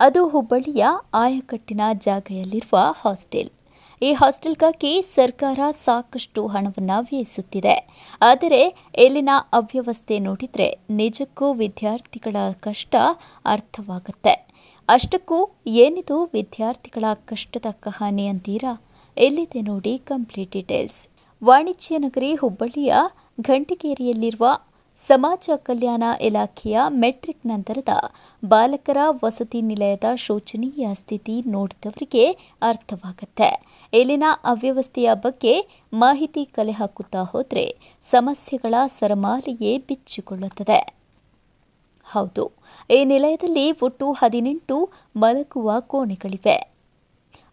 ಅದು ಹುಬ್ಬಳ್ಳಿಯ ಆಯಕಟ್ಟಿನ ಜಾಗೆಯಲ್ಲಿರುವ ಹಾಸ್ಟೆಲ್. ಈ ಹಾಸ್ಟೆಲ್ಗಾಗಿ ಸರ್ಕಾರ ಸಾಕಷ್ಟು ಹಣವನ್ನು ವ್ಯಯಿಸುತ್ತಿದೆ. ಆದರೆ ಇಲ್ಲಿನ ಅವ್ಯವಸ್ಥೆ ನೋಡಿದರೆ ನಿಜಕ್ಕೂ ವಿದ್ಯಾರ್ಥಿಗಳ ಕಷ್ಟ ಅರ್ಥವಾಗುತ್ತೆ. ಅಷ್ಟಕ್ಕೂ ಏನಿದು ವಿದ್ಯಾರ್ಥಿಗಳ ಕಷ್ಟದ ಕಹಾನಿ ಅಂತೀರಾ? ಎಲ್ಲಿದೆ ನೋಡಿ ಕಂಪ್ಲೀಟ್ ಡೀಟೇಲ್ಸ್. ವಾಣಿಜ್ಯ ನಗರಿ ಹುಬ್ಬಳ್ಳಿಯ ಘಂಟಿಗೇರಿಯಲ್ಲಿರುವ ಸಮಾಜ ಕಲ್ಯಾಣ ಇಲಾಖೆಯ ಮೆಟ್ರಿಕ್ ನಂತರದ ಬಾಲಕರ ವಸತಿ ನಿಲಯದ ಶೋಚನೀಯ ಸ್ಥಿತಿ ನೋಡಿದವರಿಗೆ ಅರ್ಥವಾಗುತ್ತೆ. ಇಲ್ಲಿನ ಅವ್ಯವಸ್ಥೆಯ ಬಗ್ಗೆ ಮಾಹಿತಿ ಕಲೆ ಹಾಕುತ್ತಾ ಹೋದರೆ ಸಮಸ್ಯೆಗಳ ಸರಮಾಲೆಯೇ ಬಿಚ್ಚಿಕೊಳ್ಳುತ್ತದೆ. ಹೌದು, ಈ ನಿಲಯದಲ್ಲಿ ಒಟ್ಟು ಹದಿನೆಂಟು ಮಲಗುವ ಕೋಣೆಗಳಿವೆ.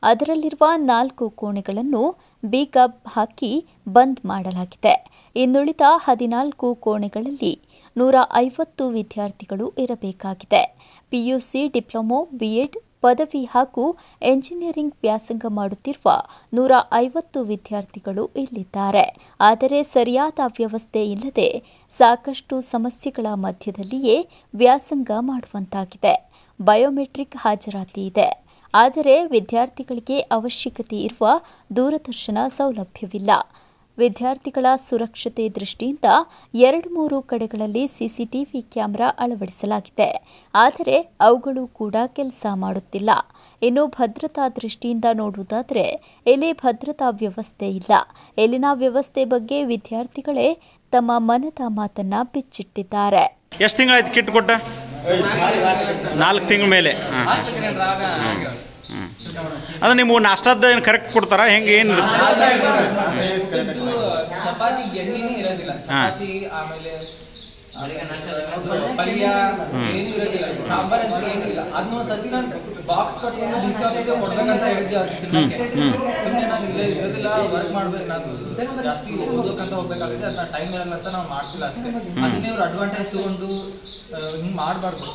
ಅದರಲ್ಲಿರುವ ನಾಲ್ಕು ಕೋಣೆಗಳನ್ನು ಬೀಗ ಹಾಕಿ ಬಂದ್ ಮಾಡಲಾಗಿದೆ. ಇನ್ನುಳಿದ ಹದಿನಾಲ್ಕು ಕೋಣೆಗಳಲ್ಲಿ ನೂರ ಐವತ್ತು ವಿದ್ಯಾರ್ಥಿಗಳು ಇರಬೇಕಾಗಿದೆ. ಪಿಯುಸಿ ಡಿಪ್ಲೊಮೊ ಬಿಎಡ್ ಪದವಿ ಹಾಗೂ ಎಂಜಿನಿಯರಿಂಗ್ ವ್ಯಾಸಂಗ ಮಾಡುತ್ತಿರುವ ನೂರ ಐವತ್ತು ವಿದ್ಯಾರ್ಥಿಗಳು ಇಲ್ಲಿದ್ದಾರೆ. ಆದರೆ ಸರಿಯಾದ ವ್ಯವಸ್ಥೆ ಇಲ್ಲದೆ ಸಾಕಷ್ಟು ಸಮಸ್ಯೆಗಳ ಮಧ್ಯದಲ್ಲಿಯೇ ವ್ಯಾಸಂಗ ಮಾಡುವಂತಾಗಿದೆ. ಬಯೋಮೆಟ್ರಿಕ್ ಹಾಜರಾತಿ ಇದೆ. ಆದರೆ ವಿದ್ಯಾರ್ಥಿಗಳಿಗೆ ಅವಶ್ಯಕತೆ ಇರುವ ದೂರದರ್ಶನ ಸೌಲಭ್ಯವಿಲ್ಲ. ವಿದ್ಯಾರ್ಥಿಗಳ ಸುರಕ್ಷತೆ ದೃಷ್ಟಿಯಿಂದ ಎರಡು ಮೂರು ಕಡೆಗಳಲ್ಲಿ ಸಿಸಿಟಿವಿ ಕ್ಯಾಮೆರಾ ಅಳವಡಿಸಲಾಗಿದೆ. ಆದರೆ ಅವುಗಳು ಕೂಡ ಕೆಲಸ ಮಾಡುತ್ತಿಲ್ಲ. ಇನ್ನು ಭದ್ರತಾ ದೃಷ್ಟಿಯಿಂದ ನೋಡುವುದಾದರೆ ಇಲ್ಲಿ ಭದ್ರತಾ ವ್ಯವಸ್ಥೆ ಇಲ್ಲ. ಇಲ್ಲಿನ ವ್ಯವಸ್ಥೆ ಬಗ್ಗೆ ವಿದ್ಯಾರ್ಥಿಗಳೇ ತಮ್ಮ ಮನದ ಮಾತನ್ನ ಬಿಚ್ಚಿಟ್ಟಿದ್ದಾರೆ. ಎಷ್ಟು ತಿಂಗಳಾಯ್ತು ಕಿಟ್ ಕೊಟ್ಟ? ನಾಲ್ಕು ತಿಂಗಳ ಮೇಲೆ. ಹಾಂ. ನಿಮ್ಗೆ ಒಂದು ನೀವು ನಾಷ್ಟಾದ ಏನು ಕರೆಕ್ಟ್ ಕೊಡ್ತಾರ? ಹೆಂಗೆ ಏನು? ಚಪಾತಿ ಪಲ್ಯ ಏನು ಇರೋದಿಲ್ಲ ಸಾಂಬಾರ್ ಅಂತ ಏನಿಲ್ಲ. ಅದನ್ನ ಒಂದ್ ಸತಿ ನಾನು ಬಾಕ್ಸ್ ಕಟ್ಕೊಂಡು ಡಿ ಸಿ ಆಫೀಸ್ಗೆ ಕೊಡ್ಬೇಕಂತ ಹೇಳಿದ್ದೆ ಅವ್ರಿಗೆ ಸುಮ್ಮನೆ ನಾನು ಇಲ್ಲೇ ಇರೋದಿಲ್ಲ ವರ್ಕ್ ಮಾಡ್ಬೇಕು ನಾನು ಜಾಸ್ತಿ ಓದೋಕಂತ ಹೋಗ್ಬೇಕಾಗುತ್ತೆ. ಅದನ್ನ ಟೈಮ್ ಇರಲ್ಲ ಅಂತ ನಾವು ಮಾಡ್ತಿಲ್ಲ ಅಷ್ಟೇ. ಅದನ್ನೇ ಇವ್ರು ಅಡ್ವಾಂಟೇಜ್ ತಗೊಂಡು ಹಿಂಗ್ ಮಾಡಬಾರ್ದು.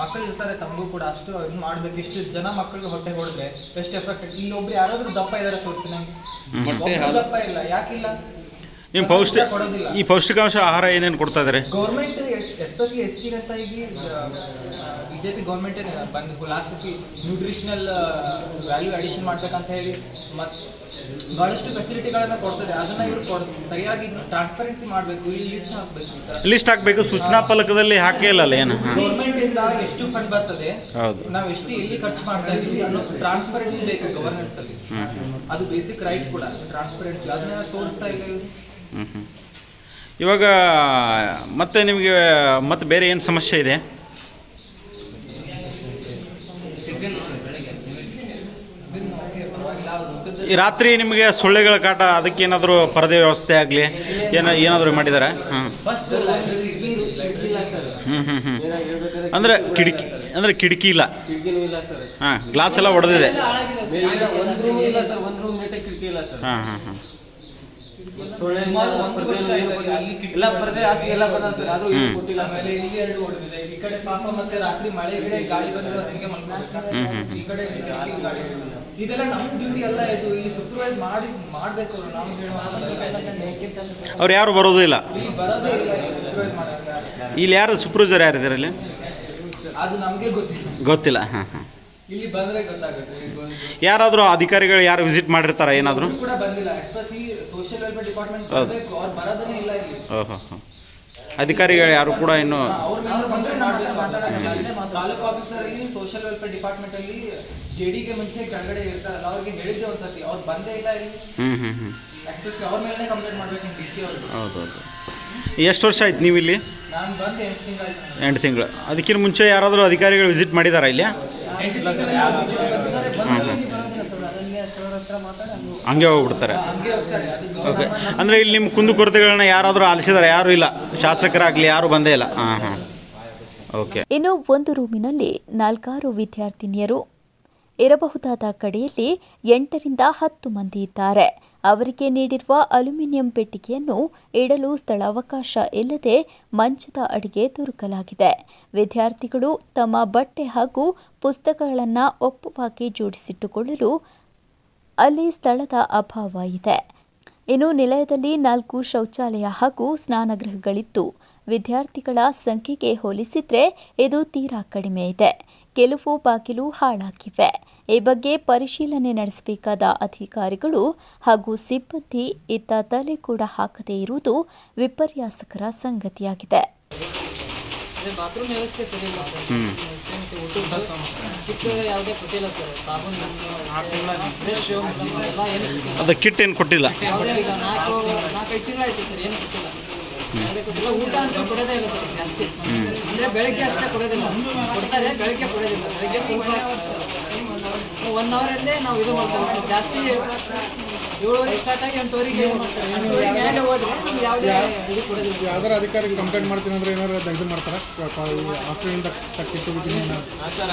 ಮಕ್ಕಳು ಇರ್ತಾರೆ ತಮಗೂ ಕೂಡ ಅಷ್ಟು ಹಿಂಗ್ ಮಾಡ್ಬೇಕು. ಇಷ್ಟು ಜನ ಮಕ್ಕಳಿಗೆ ಹೊಟ್ಟೆ ಹೊಡೆದ್ರೆ ಎಷ್ಟು ಎಫೆಕ್ಟ್ ಇಲ್ಲೊಬ್ರು ಯಾರಾದ್ರೂ ದಪ್ಪ ಇದಾರೆ ತೋರಿಸ್ತೀನಿ ನಂಗೆ ದಪ್ಪ ಇಲ್ಲ. ಯಾಕಿಲ್ಲ? ಪೌಷ್ಟಿಕ ಕೊಡೋದಿಲ್ಲ ಈ ಪೌಷ್ಟಿಕಾಂಶ ಆಹಾರ ಏನೇನು ಕೊಡ್ತಾ ಇದಾರೆ ಗೌರ್ಮೆಂಟ್ ಎಸ್ಪೆಷಲಿ ಎಸ್ ಅಂತ ಈಗ ಬಿಜೆಪಿ ಗೌರ್ಮೆಂಟ್ ಬಂದು ಲಾಸ್ಟ್ ನ್ಯೂಟ್ರಿಷನಲ್ ವ್ಯಾಲ್ಯೂ ಅಡಿಷನ್ ಮಾಡ್ಬೇಕಂತ ಹೇಳಿ ಮತ್ತು ಬಹಳಷ್ಟು ಫೆಸಿಲಿಟಿಗಳನ್ನ ಕೊಡ್ತಾರೆ. ಅದನ್ನ ಇವರು ಸರಿಯಾಗಿ ಟ್ರಾನ್ಸ್ಪರೆನ್ಸಿ ಮಾಡಬೇಕು. ಇಲ್ಲಿ ಲಿಸ್ಟ್ ಹಾಕ್ಬೇಕು ಲಿಸ್ಟ್ ಹಾಕಬೇಕು. ಸೂಚನಾ ಫಲಕದಲ್ಲಿ ಹಾಕೇ ಇಲ್ಲ ಏನು? ಗೌರ್ಮೆಂಟ್ ಇಂದ ಎಷ್ಟು ಫಂಡ್ ಬರ್ತದೆ ನಾವು ಎಷ್ಟು ಎಲ್ಲಿ ಖರ್ಚು ಮಾಡ್ತಾ ಇದೀವಿ ಅನ್ನೋ ಟ್ರಾನ್ಸ್ಪರೆನ್ಸಿ ಬೇಕು ಗವರ್ನೆನ್ಸ್ ಅಲ್ಲಿ. ಅದು ಬೇಸಿಕ್ ರೈಟ್ ಕೂಡ ಟ್ರಾನ್ಸ್ಪರೆನ್ಸಿ ಅದನ್ನ ತೋರಿಸ್ತಾ ಇಲ್ಲ ಇವ್ರು. ಹ್ಞೂ ಹ್ಞೂ ಇವಾಗ ಮತ್ತೆ ನಿಮಗೆ ಮತ್ತೆ ಬೇರೆ ಏನು ಸಮಸ್ಯೆ ಇದೆ? ಈ ರಾತ್ರಿ ನಿಮಗೆ ಸೊಳ್ಳೆಗಳ ಕಾಟ ಅದಕ್ಕೇನಾದರೂ ಪರದೆ ವ್ಯವಸ್ಥೆ ಆಗಲಿ ಏನ ಏನಾದರೂ ಮಾಡಿದ್ದಾರೆ ಹಾಂ ಹ್ಞೂ ಹ್ಞೂ ಹ್ಞೂ ಅಂದರೆ ಕಿಟಕಿ ಅಂದರೆ ಕಿಟಕಿ ಇಲ್ಲ. ಹಾಂ ಗ್ಲಾಸ್ ಎಲ್ಲ ಒಡೆದಿದೆ. ಹಾಂ ಹಾಂ ಹಾಂ. ಎಲ್ಲ ಪರದೆ ಹಾಸಿಗೆ ಎಲ್ಲ ಬಂದ ಸರ್ ಆದ್ರೂ ಏನು ಕೊಟ್ಟಿಲ್ಲ. ಆಮೇಲೆ ಇಲ್ಲಿ ಎರಡು ಹೊಡೆದಿದೆ ಈ ಕಡೆ ಪಾಪ ಮತ್ತೆ ರಾತ್ರಿ ಮಳೆ ಗಿಡ ಗಾಳಿ ಬಂದ್ರೆ ಹಂಗೆ ಮಲ್ಕೊಬೇಕಾ ಹ್ಮ್, ಹ್ಮ್, ಈ ಕಡೆ ಕಿಟಕಿ ಗಾಳಿ ಇದೆಲ್ಲ ನಮ್ಮ ಡ್ಯೂಟಿ ಎಲ್ಲ ಇದು. ಇಲ್ಲಿ ಸೂಪರ್ವೈಸ್ ಮಾಡಿ ಮಾಡ್ಬೇಕು ಅವ್ರು ನಾವು ಹೇಳುವ ಅವ್ರು ಯಾರು ಬರೋದು ಇಲ್ಲ? ಇಲ್ಲಿ ಯಾರು ಸೂಪರ್ವೈಸರ್ ಯಾರಿದ್ದಾರೆ ಇಲ್ಲಿ? ಅದು ನಮಗೆ ಗೊತ್ತಿಲ್ಲ. ಗೊತ್ತಿಲ್ಲ. ಹಾಂ ಹಾಂ. ಇಲ್ಲಿ ಬಂದ್ರೆ ಗೊತ್ತಾಗುತ್ತೆ ಯಾರಾದರೂ ಅಧಿಕಾರಿಗಳು ಯಾರು ವಿಸಿಟ್ ಮಾಡಿರ್ತಾರ ಏನಾದರೂ? ಇವ್ರು ಕೂಡ ಬಂದಿಲ್ಲ ಎಸ್ಪೆಷಲಿ ಸೋಷಿಯಲ್ ವೆಲ್ಫೇರ್ ಡಿಪಾರ್ಟ್ಮೆಂಟ್ ಹೌದು. ಬರಬೇಕು ಅವ್ರು ಬರೋದನ್ನೇ ಇಲ್ಲ ಇಲ್ಲಿ. ಓಹೋ ಅಧಿಕಾರಿಗಳು ಯಾರು ಕೂಡ ಇನ್ನು ತಾಲೂಕು ಆಫೀಸರ್ ಅಲ್ಲಿ ಸೋಷಿಯಲ್ ವೆಲ್ಫೇರ್ ಡಿಪಾರ್ಟ್ಮೆಂಟ್ ಅಲ್ಲಿ ಜೆಡಿಗೆ ಮುಂಚೆ ಕೆಳಗಡೆ ಇರ್ತಾರಲ್ಲ ಅವ್ರಿಗೆ ಹೇಳಿದ್ದೆ ಒಂದ್ಸತಿ ಅವ್ರು ಬಂದೇ ಇಲ್ಲ ಇಲ್ಲಿ. ಹ್ಞೂ ಹ್ಞೂ ಹ್ಞೂ ಎಸ್ಪೆಷಲಿ ಅವ್ರ ಮೇಲೆ ಕಂಪ್ಲೇಂಟ್ ಮಾಡ್ಬೇಕು ಡಿ ಸಿ ಅವ್ರಿಗೆ ಹೌದು ಹೌದು. ಎಷ್ಟು ವರ್ಷ ಆಯ್ತು ನೀವು ಇಲ್ಲಿ ನಾನು ಬಂದು ಎಂಟು ತಿಂಗಳು ಅದಕ್ಕಿಂತ ಮುಂಚೆ ಯಾರಾದರೂ ಅಧಿಕಾರಿಗಳು ವಿಸಿಟ್ ಮಾಡಿದಾರ ಇಲ್ಲಿ ಹಂಗೆ ಹೋಗ್ಬಿಡ್ತಾರೆ. ಓಕೆ ಅಂದರೆ ಇಲ್ಲಿ ನಿಮ್ಮ ಕುಂದುಕೊರತೆಗಳನ್ನ ಯಾರಾದರೂ ಆಲಿಸಿದಾರೆ, ಯಾರು ಇಲ್ಲ. ಶಾಸಕರಾಗಲಿ, ಯಾರೂ ಬಂದೇ ಇಲ್ಲ. ಹಾಂ ಹಾಂ. ಓಕೆ ಇನ್ನು ಒಂದು ರೂಮಿನಲ್ಲಿ ನಾಲ್ಕಾರು ವಿದ್ಯಾರ್ಥಿನಿಯರು ಇರಬಹುದಾದ ಕಡೆಯಲ್ಲಿ ಎಂಟರಿಂದ ಹತ್ತು ಮಂದಿ ಇದ್ದಾರೆ. ಅವರಿಗೆ ನೀಡಿರುವ ಅಲ್ಯೂಮಿನಿಯಂ ಪೆಟ್ಟಿಗೆಯನ್ನು ಇಡಲು ಸ್ಥಳಾವಕಾಶ ಇಲ್ಲದೆ ಮಂಚದ ಅಡಿಗೆ ತುರುಕಲಾಗಿದೆ ವಿದ್ಯಾರ್ಥಿಗಳು ತಮ್ಮ ಬಟ್ಟೆ ಹಾಗೂ ಪುಸ್ತಕಗಳನ್ನು ಒಪ್ಪವಾಗಿ ಜೋಡಿಸಿಟ್ಟುಕೊಳ್ಳಲು ಅಲ್ಲಿ ಸ್ಥಳದ ಅಭಾವ ಇದೆ. ಇನ್ನು ನಿಲಯದಲ್ಲಿ ನಾಲ್ಕು ಶೌಚಾಲಯ ಹಾಗೂ ಸ್ನಾನಗೃಹಗಳಿತ್ತು. ವಿದ್ಯಾರ್ಥಿಗಳ ಸಂಖ್ಯೆಗೆ ಹೋಲಿಸಿದರೆ ಇದು ತೀರಾ ಕಡಿಮೆ ಇದೆ. ಕೆಲವು ಬಾಗಿಲು ಹಾಳಾಗಿವೆ. ಈ ಬಗ್ಗೆ ಪರಿಶೀಲನೆ ನಡೆಸಬೇಕಾದ ಅಧಿಕಾರಿಗಳು ಹಾಗೂ ಸಿಬ್ಬಂದಿ ಇತ್ತ ತಲೆ ಕೂಡ ಹಾಕದೇ ಇರುವುದು ವಿಪರ್ಯಾಸಕರ ಸಂಗತಿಯಾಗಿದೆ. ಕಿಟ್ ಏನು ಕೊಟ್ಟಿಲ್ಲ. ಊಟ ಅಂತ ಕೊಡೋದೇ ಇಲ್ಲ ಸರ್ ಜಾಸ್ತಿ. ಅಂದರೆ ಬೆಳಗ್ಗೆ ಅಷ್ಟೇ ಕೊಡೋದಿಲ್ಲ. ಕೊಡ್ತಾರೆ, ಬೆಳಗ್ಗೆ ಕೊಡೋದಿಲ್ಲ. ಬೆಳಗ್ಗೆ ಸ್ವಲ್ಪ ಒನ್ ಅವರಲ್ಲೇ ನಾವು ಇದು ಮಾಡ್ತಾರೆ ಸರ್. ಜಾಸ್ತಿ ಏಳುವರೆ ಸ್ಟಾರ್ಟ್ ಆಗಿ ಎಂಟುವರೆಗೆ ಮಾಡ್ತಾರೆ. ಎಂಟುವರೆ ಮೇಲೆ ಹೋದ್ರೆ ನಮ್ಗೆ ಯಾವುದೇ ಇದು ಕೊಡೋದಿಲ್ಲ. ಯಾವ್ದಾರ ಅಧಿಕಾರಿ ಕಂಪ್ಲೇಂಟ್ ಮಾಡ್ತೀನಿ ಅಂದ್ರೆ ಏನಾರು ಅದ್ ಇದು ಮಾಡ್ತಾರ? ಹಾಸ್ಟೆಲಿಂದ ಕಟ್ಟಿಟ್ಟು ಸರ್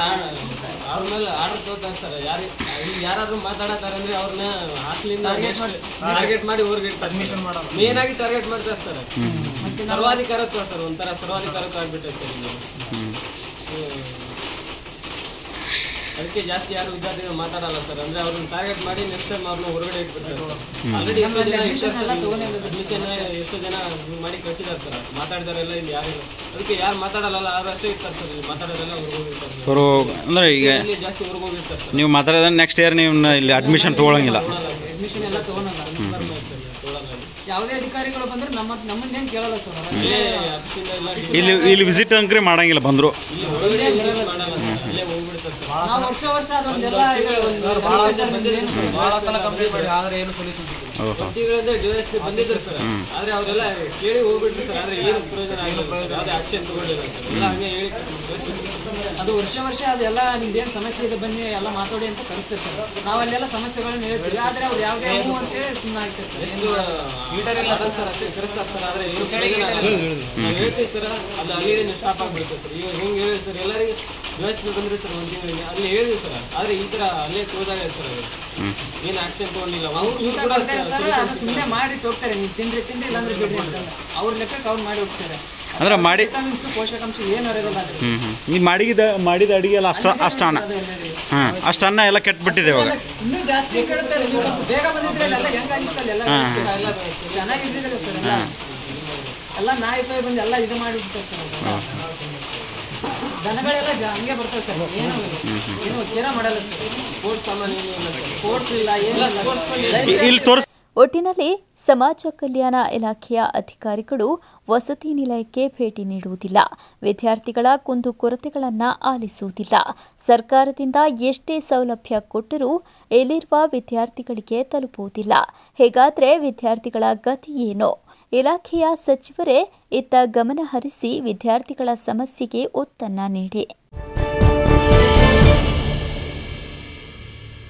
ಅವ್ರ ಮೇಲೆ ಆರ್ಡರ್ ತಗೋತಾರೆ ಸರ್. ಯಾರು ಯಾರಾದ್ರೂ ಮಾತಾಡತಾರೆ ಅಂದ್ರೆ ಅವ್ರನ್ನ ಹಾಸ್ಟೆಲಿಂದ ಟಾರ್ಗೆಟ್ ಮಾಡಿ. ಊರಿಗೆ ಅಡ್ಮಿಷನ್ ಮಾಡೋದು ಮೇನ್ ಆಗಿ ಟಾರ್ಗೆಟ್ ಮಾಡ್ತಾರೆ ಸರ್. ಸರ್ವಾಧಿಕಾರತ್ವ ಸರ್ ಒಂಥರ ಸರ್ವಾಧಿಕಾರತ್ವ ಆಗ್ಬಿಟ್ಟೈತೆ ಸರ್. ಅದಕ್ಕೆ ಜಾಸ್ತಿ ಯಾರು ವಿದ್ಯಾರ್ಥಿಗಳು ಮಾತಾಡಲ್ಲ ಸರ್ ಅಂದ್ರೆ ಅವ್ರನ್ನ ಟಾರ್ಗೆಟ್ ಮಾಡಿ ನೆಕ್ಸ್ಟ್ ಟೈಮ್ ಅವ್ರನ್ನ ಹೊರಗಡೆ ಇಟ್ಬಿಡ್ತಾರೆ ಆಲ್ರೆಡಿ ಎಷ್ಟೋ ಜನ ಅಡ್ಮಿಷನ್ ಎಷ್ಟೋ ಜನ ಮಾಡಿ ಕಳಿಸಿದ್ದಾರೆ ಸರ್ ಮಾತಾಡಿದಾರೆಲ್ಲ ಇಲ್ಲಿ ಯಾರು ಅದಕ್ಕೆ ಯಾರು ಮಾತಾಡಲ್ಲ ಅವ್ರು ಅಷ್ಟೇ ಇರ್ತಾರೆ ಸರ್ ಇಲ್ಲಿ ಮಾತಾಡೋರೆಲ್ಲ ಹೊರಗೆ ಸರ್ ಅವರು ಅಂದರೆ ಈಗ ಇಲ್ಲಿ ಜಾಸ್ತಿ ಹೊರಗೋಗಿರ್ತಾರೆ ಸರ್ ನೀವು ಮಾತಾಡೋದ್ರೆ ನೆಕ್ಸ್ಟ್ ಇಯರ್ ನೀವು ಇಲ್ಲಿ ಅಡ್ಮಿಷನ್ ತೊಗೊಳಂಗಿಲ್ಲ. ಅಡ್ಮಿಷನ್ ಎಲ್ಲ ತಗೊಳಲ್ಲ. ಯಾವುದೇ ಅಧಿಕಾರಿಗಳು ಬಂದ್ರೆ ನಮ್ಮ ನಮ್ಮನ್ನೇನು ಕೇಳಲ್ಲ ಸರ್ ಇಲ್ಲಿ ಇಲ್ಲಿ ವಿಸಿಟ್ ಅಂಕ್ರಿ ಮಾಡಂಗಿಲ್ಲ ಬಂದರು ಇಲ್ಲಿ ಒಳಗಡೆ visit ಮಾಡಲ್ಲ ಸರ್ ಇಲ್ಲೇ ಹೋಗ್ಬಿಡ್ತಾರೆ ಸರ್ ನಾವು ವರ್ಷ ವರ್ಷ ಅದೊಂದೆಲ್ಲ ಇದು ಒಂದು ಬಹಳ ಸಲ ಕಂಪ್ಲೇಂಟ್ ಮಾಡಿ ಆದ್ರೆ ಏನು ಸೊಲ್ಯೂಷನ್ ಓಹೋ. ವ್ಯಕ್ತಿಗಳಂದ್ರೆ ಡಿವೈಸ್ ಬಂದಿದ್ರು ಸರ್. ಆದ್ರೆ ಅವರೆಲ್ಲ ಕೇಳಿ ಹೋಗ್ಬಿಟ್ರು ಸರ್. ಆದ್ರೆ ಏನು ಪ್ರಯೋಜನ ಆಗಿಲ್ಲ ಸರ್. ಆಕ್ಷನ್ ತಗೊಂಡಿಲ್ಲ ಸರ್. ಎಲ್ಲ ಹಂಗೆ ಹೇಳಿ ಅದು ವರ್ಷ ವರ್ಷ ಅದೆಲ್ಲ ನಿಮ್ದೇನು ಸಮಸ್ಯೆ ಇದೆ ಬನ್ನಿ ಎಲ್ಲ ಮಾತಾಡಿ ಅಂತ ಕಳಿಸ್ತಾರೆ ಸರ್. ನಾವಲ್ಲೆಲ್ಲ ಸಮಸ್ಯೆಗಳನ್ನ ಹೇಳ್ತೀವಿ ಆದ್ರೆ ಅವ್ರು ಯಾವುದೇ ಹೂ ಅಂತೇಳಿ ಸುಮ್ಮನೆ ಆಗ್ತಾರೆ ಸರ್. ಏನು ಮೀಟರ್ ಇಲ್ಲ ಸರ್ ಅಷ್ಟೇ ಕರೆಸ್ತಾರೆ ಸರ್. ಆದ್ರೆ ಏನು ಪ್ರಯೋಜನ ನಾವು ಹೇಳ್ತೀವಿ ಸರ್ ಅದು ಅಲ್ಲಿಗೆ ಸ್ಟಾಪ್ ಆಗ್ಬಿಡುತ್ತೆ ಸರ್. ಈಗ ಹೆಂಗೆ ಹೇಳಿ ಸರ್ ಎಲ್ಲರಿಗೆ ಡಿವೈಸ್ ಬಂದ್ರೆ ಸರ್ ಒಂದು ತಿಂಗಳಿಗೆ ಅಲ್ಲಿ ಹೇಳಿದ್ವಿ ಸರ್. ಆದ್ರೆ ಈ ತರ ಅಲ್ಲೇ ಕ್ಲೋಸ್ ಆಗಿದೆ ಸರ್ ಏನು ಆಕ್ಷನ್ ತಗೊಂಡಿಲ್ಲ. ಅವ್ರು ಅದು ಸುಮ್ಮನೆ ಮಾಡಿ ಹೋಗ್ತಾರೆ. ನೀವು ತಿಂದ್ರೆ ತಿನ್ರಿ ಇಲ್ಲಾಂದ್ರೆ ಬಿಡ್ರಿ ಅಂತ. ಅವ್ರ ಲೆಕ್ಕಕ್ಕೆ ಅವ್ರು ಮಾಡಿ ಹೋಗ್ತಾರೆ. ಅಂದ್ರೆ ಮಾಡಿ- ವಿಟಮಿನ್ಸ್ ಪೋಷಕಾಂಶ ಏನು ಇರೋದಿಲ್ಲ ನೀವು ಮಾಡಿದ ಮಾಡಿದ ಅಡಿಗೆ ಎಲ್ಲ ಅಷ್ಟ ಅಷ್ಟು ಅನ್ನ. ಹಾಂ ಅಷ್ಟು ಅನ್ನ ಎಲ್ಲ ಕೆಟ್ಬಿಟ್ಟಿದೆ ಇವಾಗ. ಇನ್ನೂ ಜಾಸ್ತಿ ಕೇಳುತ್ತಾರೆ ನೀವು ಸ್ವಲ್ಪ ಬೇಗ ಬಂದಿದ್ರೆ ಎಲ್ಲ ಹೆಂಗಾಗಿತ್ತಲ್ಲ ಎಲ್ಲ ಚೆನ್ನಾಗಿರ್ಲಿಲ್ಲ ಸರ್ ಎಲ್ಲ. ಎಲ್ಲ ನಾಯಿ ಪೈ ಬಂದು ಎಲ್ಲ ಇದು ಮಾಡಿಬಿಡ್ತಾರೆ ಸರ್. ದನಗಳೆಲ್ಲ ಜ- ಹಂಗೆ ಬರ್ತವೆ ಸರ್. ಏನು ಏನು ಕೇರ ಮಾಡಲ್ಲ ಸರ್. ಸ್ಪೋರ್ಟ್ಸ್ ಸಾಮಾನು ಏನು ಇಲ್ಲ ಸರ್. ಸ್ಪೋರ್ಟ್ಸ್ ಇಲ್ಲ ಏನಿಲ್ಲ. ಇಲ್ಲಿ ತೋರಿಸ್ ಒಟ್ಟಿನಲ್ಲಿ ಸಮಾಜ ಕಲ್ಯಾಣ ಇಲಾಖೆಯ ಅಧಿಕಾರಿಗಳು ವಸತಿ ನಿಲಯಕ್ಕೆ ಭೇಟಿ ನೀಡುವುದಿಲ್ಲ. ವಿದ್ಯಾರ್ಥಿಗಳ ಕುಂದು ಕೊರತೆಗಳನ್ನು ಆಲಿಸುವುದಿಲ್ಲ. ಸರ್ಕಾರದಿಂದ ಎಷ್ಟೇ ಸೌಲಭ್ಯ ಕೊಟ್ಟರೂ ಎಲ್ಲಿರುವ ವಿದ್ಯಾರ್ಥಿಗಳಿಗೆ ತಲುಪುವುದಿಲ್ಲ. ಹೇಗಾದರೆ ವಿದ್ಯಾರ್ಥಿಗಳ ಗತಿ ಏನೋ? ಇಲಾಖೆಯ ಸಚಿವರೇ ಇತ್ತ ಗಮನ ಹರಿಸಿ ವಿದ್ಯಾರ್ಥಿಗಳ ಸಮಸ್ಯೆಗೆ ಒತ್ತನ್ನ ನೀಡಿ.